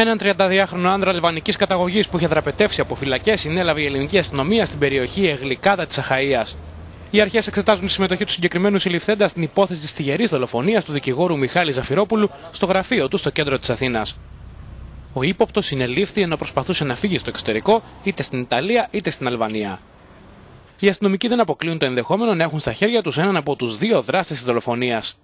Έναν 32χρονο άντρα αλβανική καταγωγής που είχε δραπετεύσει από φυλακές συνέλαβε η ελληνική αστυνομία στην περιοχή Εγλικάδα της Αχαία. Οι αρχές εξετάζουν τη συμμετοχή του συγκεκριμένου συλληφθέντα στην υπόθεση της τυχερής δολοφονίας του δικηγόρου Μιχάλη Ζαφυρόπουλου στο γραφείο του στο κέντρο της Αθήνας. Ο ύποπτος συνελήφθη ενώ προσπαθούσε να φύγει στο εξωτερικό είτε στην Ιταλία είτε στην Αλβανία. Οι αστυνομικοί δεν αποκλείουν το ενδεχόμενο να έχουν στα χέρια τους έναν από τους δύο δράστες της δολοφονίας.